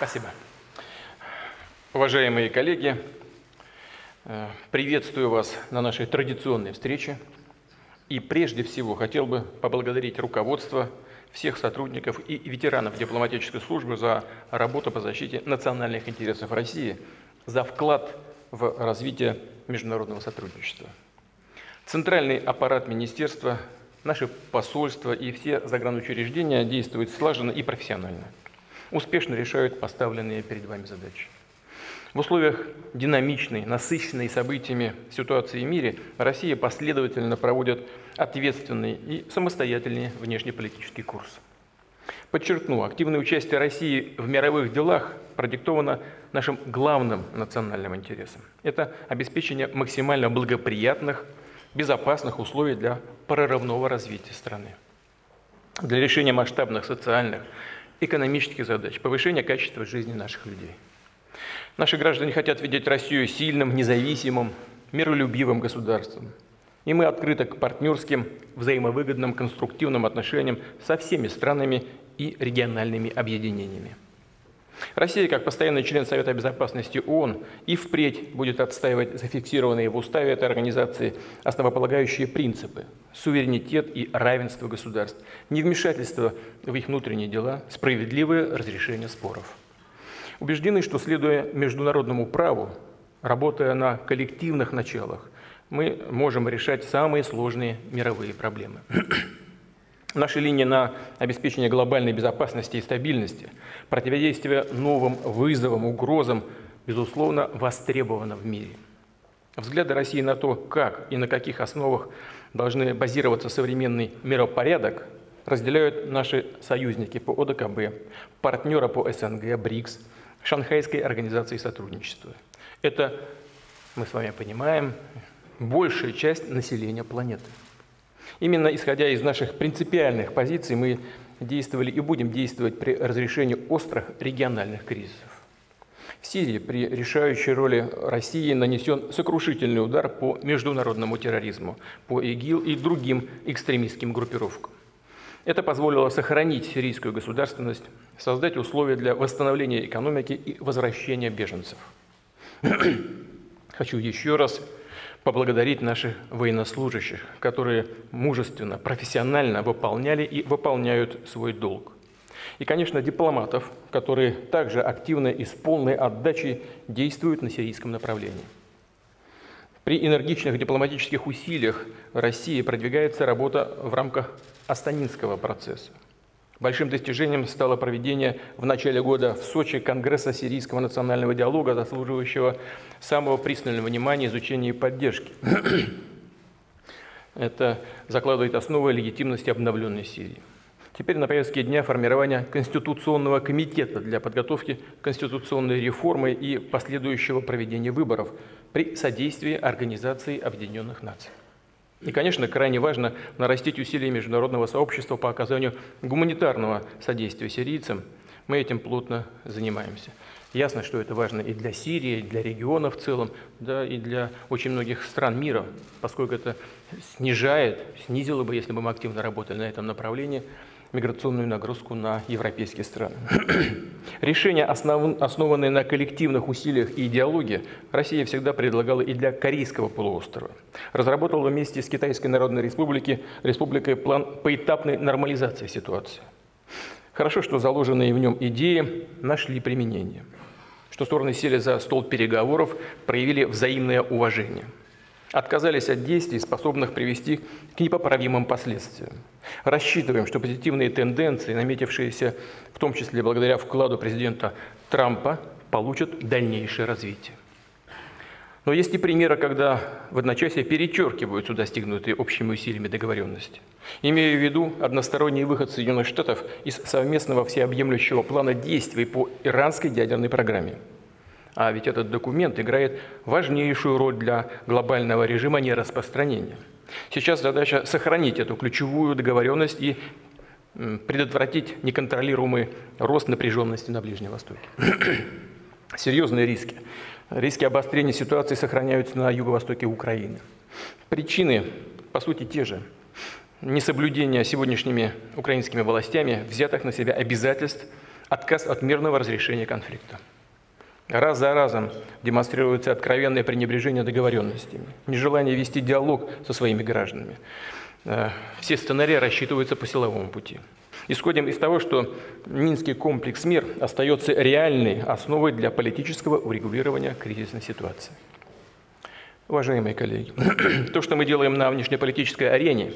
Спасибо. Уважаемые коллеги, э, приветствую вас на нашей традиционной встрече. И прежде всего хотел бы поблагодарить руководство, всех сотрудников и ветеранов дипломатической службы за работу по защите национальных интересов России, за вклад в развитие международного сотрудничества. Центральный аппарат министерства, наши посольства и все загранучреждения действуют слаженно и профессионально – успешно решают поставленные перед вами задачи. В условиях динамичной, насыщенной событиями ситуации в мире Россия последовательно проводит ответственный и самостоятельный внешнеполитический курс. Подчеркну, активное участие России в мировых делах продиктовано нашим главным национальным интересом. Это обеспечение максимально благоприятных, безопасных условий для прорывного развития страны. Для решения масштабных социальных, экономических задач, повышения качества жизни наших людей. Наши граждане хотят видеть Россию сильным, независимым, миролюбивым государством. И мы открыты к партнерским, взаимовыгодным, конструктивным отношениям со всеми странами и региональными объединениями. Россия, как постоянный член Совета Безопасности ООН, и впредь будет отстаивать зафиксированные в уставе этой организации основополагающие принципы – суверенитет и равенство государств, невмешательство в их внутренние дела, справедливое разрешение споров. Убеждены, что, следуя международному праву, работая на коллективных началах, мы можем решать самые сложные мировые проблемы. Наша линия на обеспечение глобальной безопасности и стабильности, противодействие новым вызовам, угрозам, безусловно, востребована в мире. Взгляды России на то, как и на каких основах должны базироваться современный миропорядок, разделяют наши союзники по ОДКБ, партнеры по СНГ, БРИКС, Шанхайской организации сотрудничества. Это, мы с вами понимаем, большая часть населения планеты. Именно исходя из наших принципиальных позиций мы действовали и будем действовать при разрешении острых региональных кризисов. В Сирии при решающей роли России нанесен сокрушительный удар по международному терроризму, по ИГИЛ и другим экстремистским группировкам. Это позволило сохранить сирийскую государственность, создать условия для восстановления экономики и возвращения беженцев. Хочу еще раз поблагодарить наших военнослужащих, которые мужественно, профессионально выполняли и выполняют свой долг. И, конечно, дипломатов, которые также активно и с полной отдачей действуют на сирийском направлении. При энергичных дипломатических усилиях России продвигается работа в рамках Астанинского процесса – Большим достижением стало проведение в начале года в Сочи Конгресса Сирийского национального диалога, заслуживающего самого пристального внимания, изучения и поддержки. Это закладывает основы легитимности обновленной Сирии. Теперь на повестке дня формирование Конституционного комитета для подготовки конституционной реформы и последующего проведения выборов при содействии Организации Объединенных Наций. И, конечно, крайне важно нарастить усилия международного сообщества по оказанию гуманитарного содействия сирийцам. Мы этим плотно занимаемся. Ясно, что это важно и для Сирии, и для региона в целом, да, и для очень многих стран мира, поскольку это снижает, снизило бы, если бы мы активно работали на этом направлении, миграционную нагрузку на европейские страны. Решения, основ, основанные на коллективных усилиях и идеологии, Россия всегда предлагала и для Корейского полуострова. Разработала вместе с Китайской Народной Республикой, Республикой план поэтапной нормализации ситуации. Хорошо, что заложенные в нем идеи нашли применение, что стороны сели за стол переговоров, проявили взаимное уважение – отказались от действий, способных привести к непоправимым последствиям. Рассчитываем, что позитивные тенденции, наметившиеся в том числе благодаря вкладу президента Трампа, получат дальнейшее развитие. Но есть и примеры, когда в одночасье перечеркиваются достигнутые общими усилиями договоренности. Имея в виду односторонний выход Соединенных Штатов из совместного всеобъемлющего плана действий по иранской ядерной программе – а ведь этот документ играет важнейшую роль для глобального режима нераспространения. Сейчас задача сохранить эту ключевую договоренность и предотвратить неконтролируемый рост напряженности на Ближнем Востоке. Серьезные риски. Риски обострения ситуации сохраняются на юго-востоке Украины. Причины, по сути, те же. Несоблюдение сегодняшними украинскими властями взятых на себя обязательств – отказ от мирного разрешения конфликта. Раз за разом демонстрируется откровенное пренебрежение договоренностями, нежелание вести диалог со своими гражданами. Э, все сценарии рассчитываются по силовому пути. Исходим из того, что Минский комплекс мир остается реальной основой для политического урегулирования кризисной ситуации. Уважаемые коллеги, то, что мы делаем на внешнеполитической арене,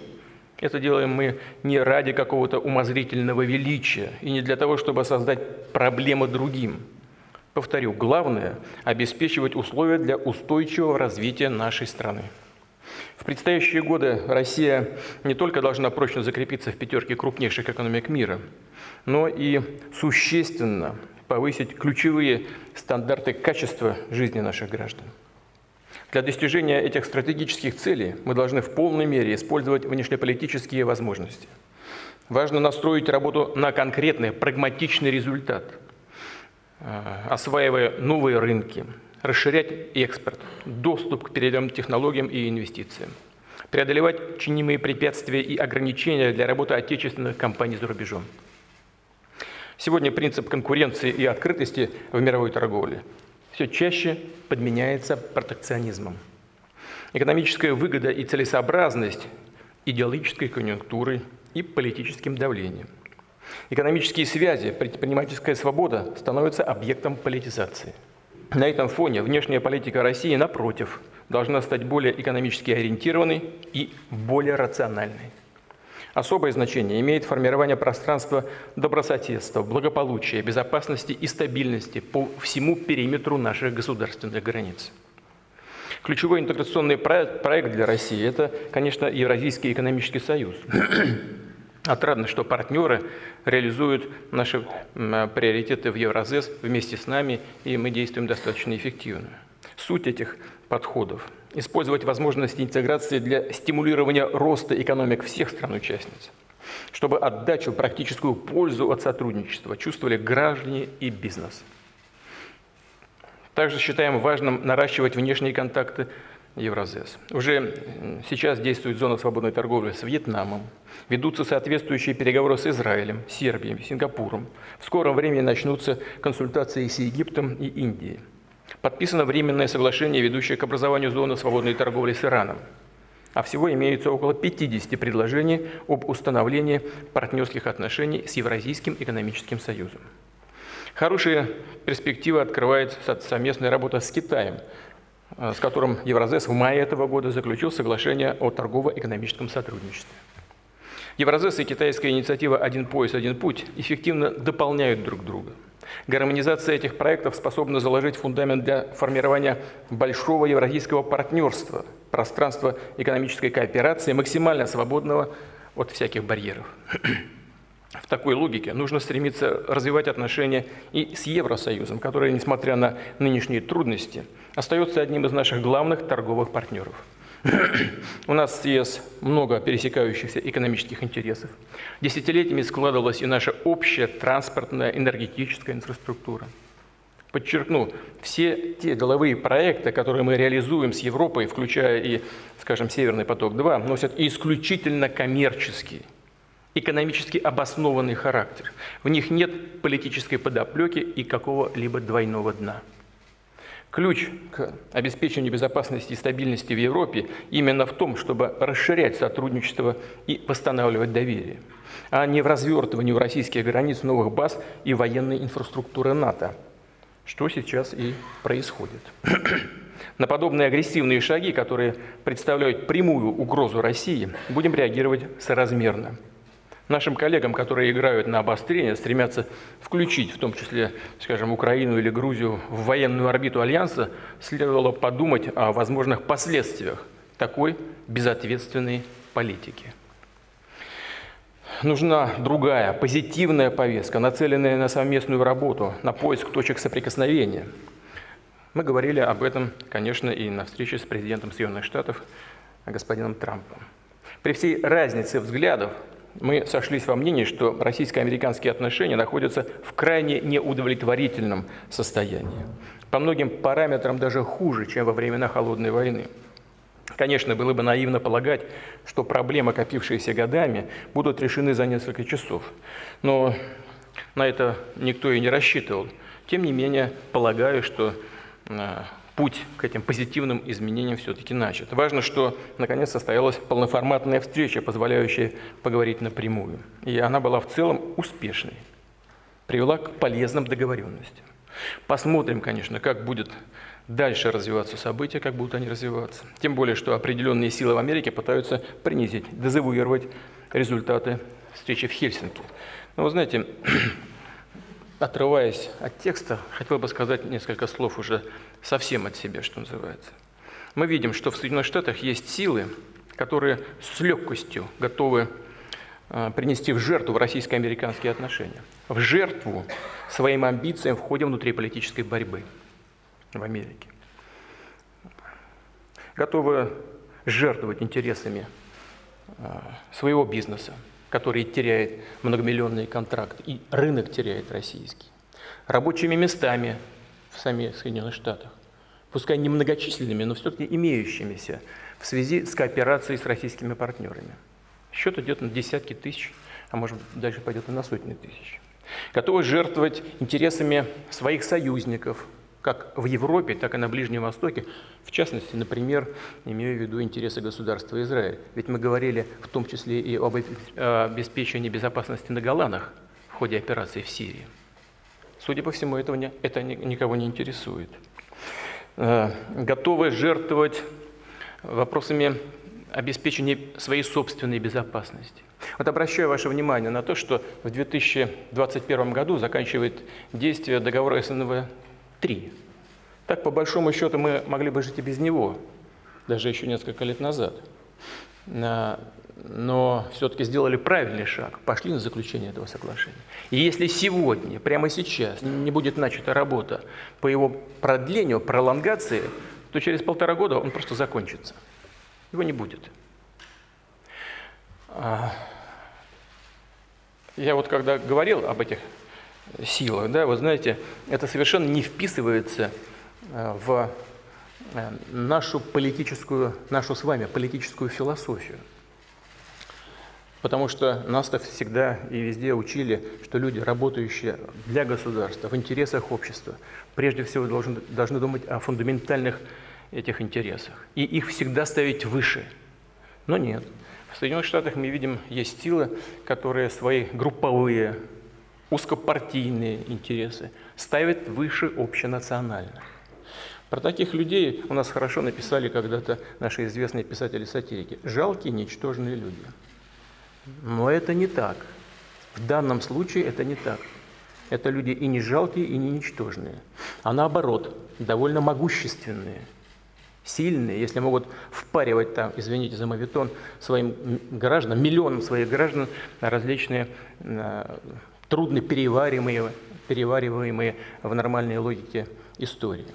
это делаем мы не ради какого-то умозрительного величия и не для того, чтобы создать проблемы другим. Повторю, главное – обеспечивать условия для устойчивого развития нашей страны. В предстоящие годы Россия не только должна прочно закрепиться в пятерке крупнейших экономик мира, но и существенно повысить ключевые стандарты качества жизни наших граждан. Для достижения этих стратегических целей мы должны в полной мере использовать внешнеполитические возможности. Важно настроить работу на конкретный, прагматичный результат, осваивая новые рынки, расширять экспорт, доступ к передовым технологиям и инвестициям, преодолевать чинимые препятствия и ограничения для работы отечественных компаний за рубежом. Сегодня принцип конкуренции и открытости в мировой торговле все чаще подменяется протекционизмом. Экономическая выгода и целесообразность идеологической конъюнктурой и политическим давлением. Экономические связи, предпринимательская свобода становятся объектом политизации. На этом фоне внешняя политика России, напротив, должна стать более экономически ориентированной и более рациональной. Особое значение имеет формирование пространства добрососедства, благополучия, безопасности и стабильности по всему периметру наших государственных границ. Ключевой интеграционный проект для России – это, конечно, Евразийский экономический союз. Отрадно, что партнеры реализуют наши приоритеты в Евразес вместе с нами, и мы действуем достаточно эффективно. Суть этих подходов – использовать возможности интеграции для стимулирования роста экономик всех стран-участниц, чтобы отдачу, практическую пользу от сотрудничества чувствовали граждане и бизнес. Также считаем важным наращивать внешние контакты Евразес. Уже сейчас действует зона свободной торговли с Вьетнамом, ведутся соответствующие переговоры с Израилем, Сербией, Сингапуром. В скором времени начнутся консультации с Египтом и Индией. Подписано временное соглашение, ведущее к образованию зоны свободной торговли с Ираном. А всего имеется около 50 предложений об установлении партнерских отношений с Евразийским экономическим союзом. Хорошие перспективы открывает совместная работа с Китаем, с которым Евразес в мае этого года заключил соглашение о торгово-экономическом сотрудничестве. Евразес и китайская инициатива «Один пояс, один путь» эффективно дополняют друг друга – Гармонизация этих проектов способна заложить фундамент для формирования большого евразийского партнерства, пространства экономической кооперации, максимально свободного от всяких барьеров. В такой логике нужно стремиться развивать отношения и с Евросоюзом, который, несмотря на нынешние трудности, остается одним из наших главных торговых партнеров – у нас с ЕС много пересекающихся экономических интересов. Десятилетиями складывалась и наша общая транспортная энергетическая инфраструктура. Подчеркну, все те деловые проекты, которые мы реализуем с Европой, включая и, скажем, «Северный поток-2», носят исключительно коммерческий, экономически обоснованный характер. В них нет политической подоплеки и какого-либо двойного дна – Ключ к обеспечению безопасности и стабильности в Европе именно в том, чтобы расширять сотрудничество и восстанавливать доверие, а не в развертывании у российских границ новых баз и военной инфраструктуры НАТО, что сейчас и происходит. На подобные агрессивные шаги, которые представляют прямую угрозу России, будем реагировать соразмерно – Нашим коллегам, которые играют на обострение, стремятся включить, в том числе, скажем, Украину или Грузию, в военную орбиту Альянса, следовало подумать о возможных последствиях такой безответственной политики. Нужна другая, позитивная повестка, нацеленная на совместную работу, на поиск точек соприкосновения. Мы говорили об этом, конечно, и на встрече с президентом Соединенных Штатов господином Трампом. При всей разнице взглядов мы сошлись во мнении, что российско-американские отношения находятся в крайне неудовлетворительном состоянии. По многим параметрам даже хуже, чем во времена Холодной войны. Конечно, было бы наивно полагать, что проблемы, копившиеся годами, будут решены за несколько часов. Но На это никто и не рассчитывал. Тем не менее, полагаю, что э, путь к этим позитивным изменениям все-таки начат. Важно, что наконец состоялась полноформатная встреча, позволяющая поговорить напрямую. И она была в целом успешной, привела к полезным договоренностям. Посмотрим, конечно, как будет дальше развиваться события, как будут они развиваться. Тем более, что определенные силы в Америке пытаются принизить, дезавуировать результаты встречи в Хельсинки. Но вы знаете, отрываясь от текста, хотел бы сказать несколько слов уже совсем от себя, что называется. Мы видим, что в Соединенных Штатах есть силы, которые с легкостью готовы а, принести в жертву российско-американские отношения. В жертву своим амбициям в ходе внутриполитической борьбы в Америке. Готовы жертвовать интересами а, своего бизнеса, который теряет многомиллионные контракты, и рынок теряет российский. Рабочими местами в самих Соединенных Штатах, пускай не многочисленными, но все-таки имеющимися в связи с кооперацией с российскими партнерами. Счет идет на десятки тысяч, а может дальше пойдет и на сотни тысяч. Готовы жертвовать интересами своих союзников, как в Европе, так и на Ближнем Востоке, в частности, например, имею в виду интересы государства Израиль. Ведь мы говорили в том числе и об обеспечении безопасности на Голландах в ходе операции в Сирии. Судя по всему, этого не, это никого не интересует. Э, готовы жертвовать вопросами обеспечения своей собственной безопасности. Вот обращаю ваше внимание на то, что в 2021 году заканчивает действие договора СНВ три. Так, по большому счету, мы могли бы жить и без него, даже еще несколько лет назад. Но все-таки сделали правильный шаг, пошли на заключение этого соглашения. И если сегодня, прямо сейчас, не будет начата работа по его продлению, пролонгации, то через полтора года он просто закончится. Его не будет. А, я вот когда говорил об этих силах. Да? Вы знаете, это совершенно не вписывается э, в э, нашу политическую, нашу с вами политическую философию. Потому что нас-то всегда и везде учили, что люди, работающие для государства, в интересах общества, прежде всего должны, должны думать о фундаментальных этих интересах. И их всегда ставить выше. Но нет. В Соединенных Штатах мы видим, есть силы, которые свои групповые узкопартийные интересы ставят выше общенациональных. Про таких людей у нас хорошо написали когда-то наши известные писатели-сатирики. Жалкие, ничтожные люди. Но это не так. В данном случае это не так. Это люди и не жалкие, и не ничтожные, а наоборот, довольно могущественные, сильные, если могут впаривать там, извините за мавитон, своим гражданам, миллионам своих граждан различные э, трудно перевариваемые, перевариваемые в нормальной логике истории.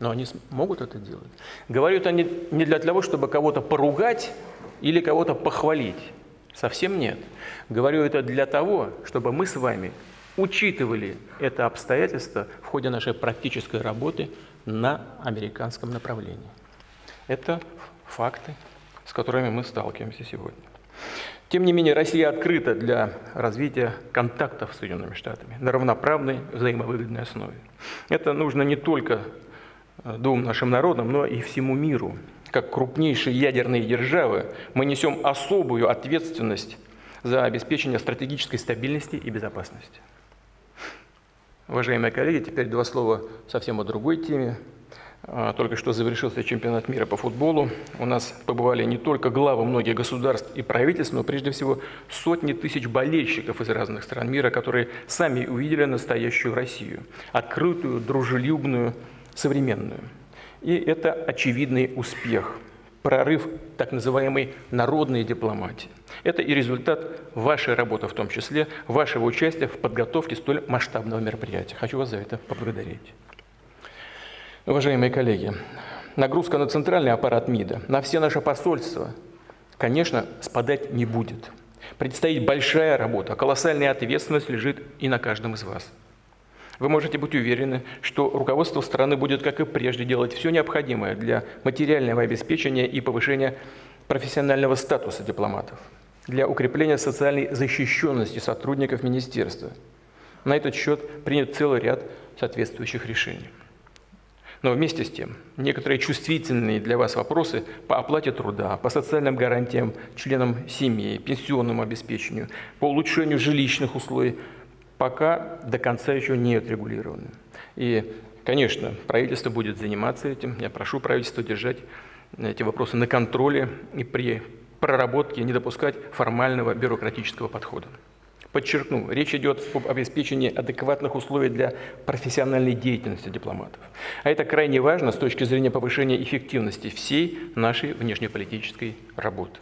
Но они могут это делать. Говорят они не для того, чтобы кого-то поругать или кого-то похвалить. Совсем нет. Говорю это для того, чтобы мы с вами учитывали это обстоятельство в ходе нашей практической работы на американском направлении. Это факты, с которыми мы сталкиваемся сегодня. Тем не менее, Россия открыта для развития контактов с Соединенными Штатами на равноправной взаимовыгодной основе. Это нужно не только э, двум нашим народам, но и всему миру. Как крупнейшие ядерные державы мы несем особую ответственность за обеспечение стратегической стабильности и безопасности. Уважаемые коллеги, теперь два слова совсем о другой теме, только что завершился чемпионат мира по футболу. У нас побывали не только главы многих государств и правительств, но прежде всего сотни тысяч болельщиков из разных стран мира, которые сами увидели настоящую Россию. Открытую, дружелюбную, современную. И это очевидный успех, прорыв так называемой народной дипломатии. Это и результат вашей работы в том числе, вашего участия в подготовке столь масштабного мероприятия. Хочу вас за это поблагодарить. Уважаемые коллеги, нагрузка на центральный аппарат МИДа, на все наши посольства, конечно, спадать не будет. Предстоит большая работа, колоссальная ответственность лежит и на каждом из вас. Вы можете быть уверены, что руководство страны будет, как и прежде, делать все необходимое для материального обеспечения и повышения профессионального статуса дипломатов, для укрепления социальной защищенности сотрудников министерства – На этот счет принят целый ряд соответствующих решений. Но вместе с тем, некоторые чувствительные для вас вопросы по оплате труда, по социальным гарантиям членам семьи, пенсионному обеспечению, по улучшению жилищных условий пока до конца еще не отрегулированы. И, конечно, правительство будет заниматься этим. Я прошу правительство держать эти вопросы на контроле и при проработке не допускать формального бюрократического подхода. Подчеркну, речь идет об обеспечении адекватных условий для профессиональной деятельности дипломатов. А это крайне важно с точки зрения повышения эффективности всей нашей внешнеполитической работы.